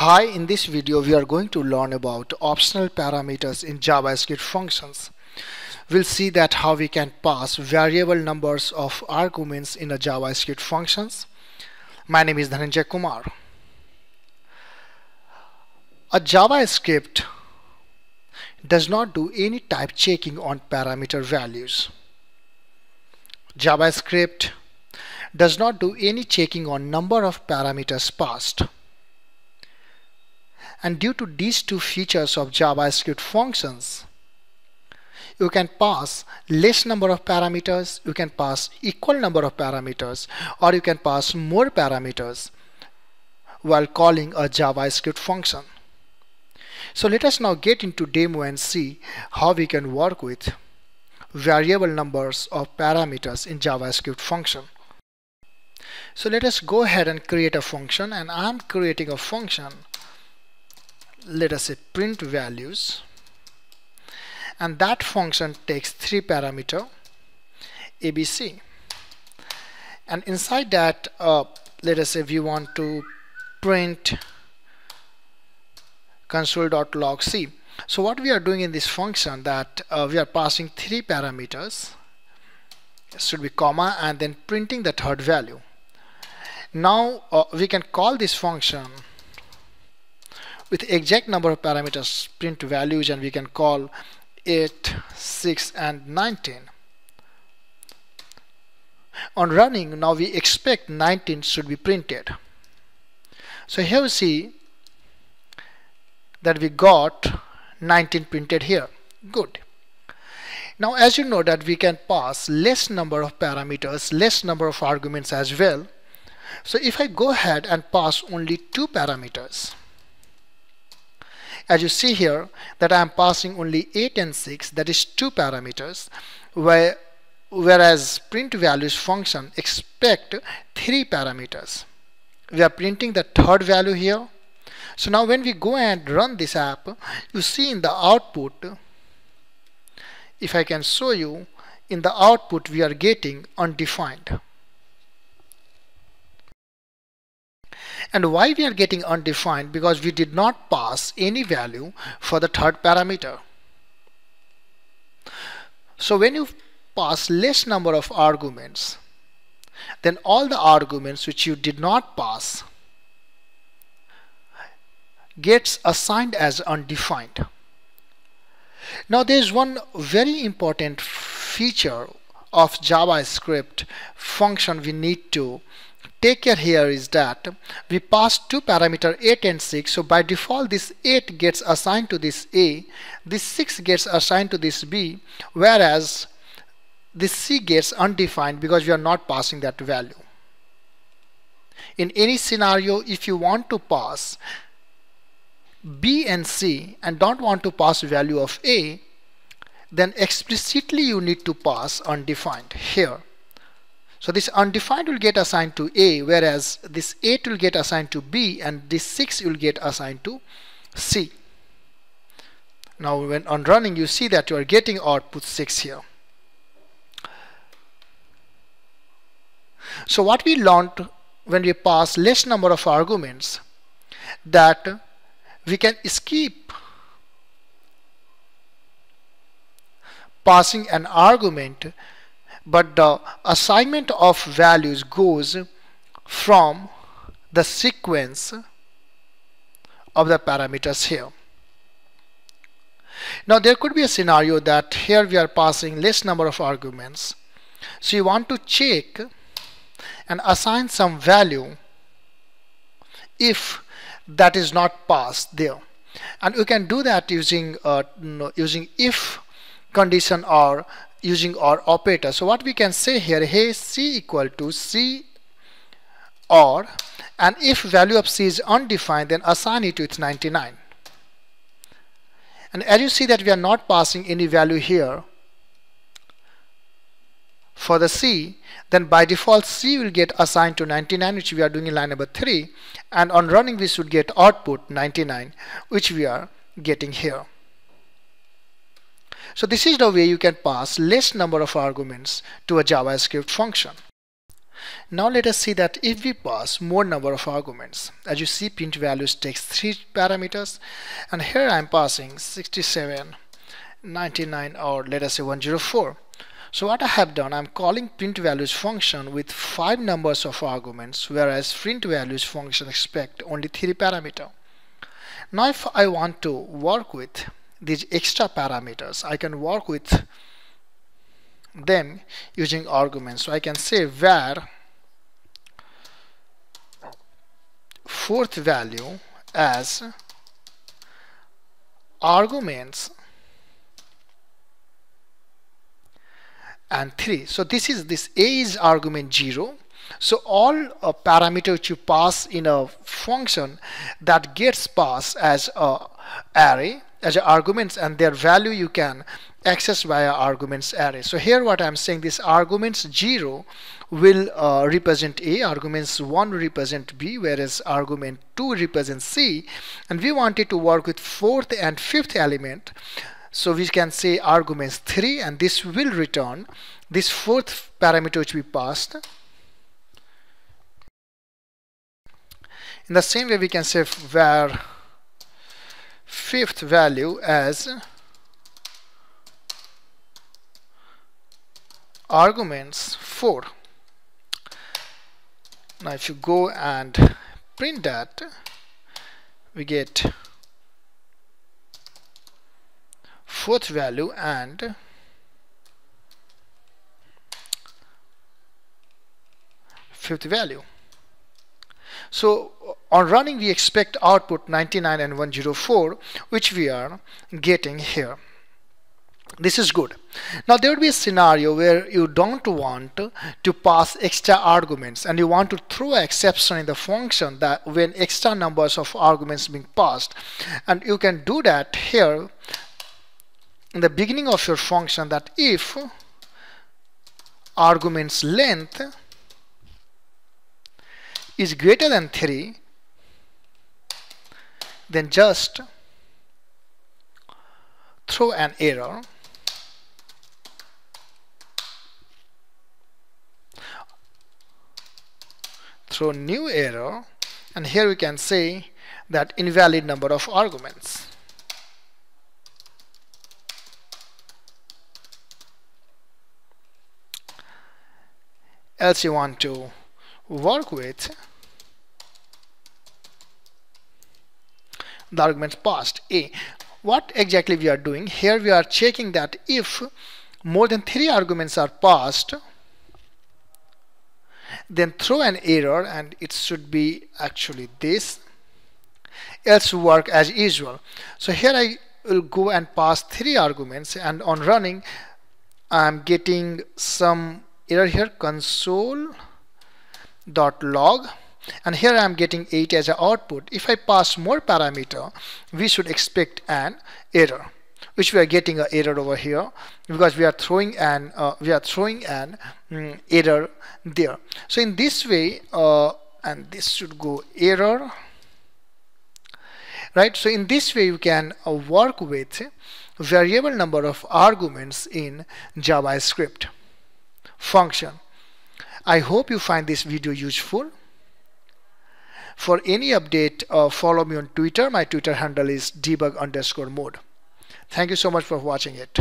Hi, in this video we are going to learn about optional parameters in JavaScript functions. We'll see that how we can pass variable numbers of arguments in a JavaScript functions. My name is Dhananjay Kumar. A JavaScript does not do any type checking on parameter values. JavaScript does not do any checking on number of parameters passed. And due to these two features of JavaScript functions, you can pass less number of parameters, you can pass equal number of parameters, or you can pass more parameters while calling a JavaScript function. So let us now get into demo and see how we can work with variable numbers of parameters in JavaScript function. So let us go ahead and create a function and I'm creating a function let us say print values. And that function takes three parameter abc and inside that uh, let us say we want to print console.log c. So what we are doing in this function that uh, we are passing three parameters should be comma and then printing the third value. Now uh, we can call this function with exact number of parameters print values and we can call 8 6 and 19 on running now we expect 19 should be printed. So here we see that we got 19 printed here. Good. Now as you know that we can pass less number of parameters less number of arguments as well. So if I go ahead and pass only two parameters as you see here that I am passing only 8 and 6 that is two parameters where whereas print values function expect three parameters. We are printing the third value here. So now when we go and run this app you see in the output if I can show you in the output we are getting undefined and why we are getting undefined? Because we did not pass any value for the third parameter. So when you pass less number of arguments then all the arguments which you did not pass gets assigned as undefined. Now there is one very important feature of JavaScript function we need to take care here is that we pass two parameter 8 and 6 so by default this 8 gets assigned to this A this 6 gets assigned to this B whereas this C gets undefined because we are not passing that value. In any scenario if you want to pass B and C and don't want to pass value of A then explicitly you need to pass undefined here so this undefined will get assigned to A whereas this 8 will get assigned to B and this 6 will get assigned to C. Now when on running you see that you are getting output 6 here. So what we learned when we pass less number of arguments that we can skip passing an argument but the assignment of values goes from the sequence of the parameters here. Now there could be a scenario that here we are passing less number of arguments. So you want to check and assign some value if that is not passed there. And you can do that using uh, using if condition or using our operator. So what we can say here hey c equal to c or and if value of c is undefined then assign it to its 99 and as you see that we are not passing any value here for the c then by default c will get assigned to 99 which we are doing in line number 3 and on running we should get output 99 which we are getting here so this is the way you can pass less number of arguments to a JavaScript function. Now let us see that if we pass more number of arguments, as you see print values takes three parameters and here I'm passing 67, 99 or let us say 104. So what I have done, I'm calling print values function with five numbers of arguments whereas print values function expect only three parameter. Now if I want to work with these extra parameters, I can work with them using arguments. So I can say var fourth value as arguments and 3 so this is this a is argument 0 so all uh, parameters you pass in a function that gets passed as a array as arguments and their value you can access via arguments array so here what I'm saying this arguments 0 will uh, represent A, arguments 1 represent B, whereas argument 2 represents C. And we wanted to work with fourth and fifth element. So we can say arguments 3 and this will return this fourth parameter which we passed. In the same way we can say var fifth value as arguments 4 now if you go and print that we get fourth value and fifth value. So on running we expect output 99 and 104 which we are getting here. This is good. Now there would be a scenario where you don't want to pass extra arguments and you want to throw an exception in the function that when extra numbers of arguments being passed and you can do that here in the beginning of your function that if arguments length is greater than 3 then just throw an error. Throw new error and here we can say that invalid number of arguments. Else you want to work with the arguments passed. A what exactly we are doing? Here we are checking that if more than three arguments are passed then throw an error and it should be actually this. Else work as usual. So here I will go and pass three arguments and on running I'm getting some error here. Console dot log and here I am getting 8 as an output. If I pass more parameter we should expect an error which we are getting an error over here because we are throwing an uh, we are throwing an mm, error there. So in this way uh, and this should go error right? So in this way you can uh, work with variable number of arguments in JavaScript function. I hope you find this video useful for any update uh, follow me on Twitter my Twitter handle is debug underscore mode Thank you so much for watching it.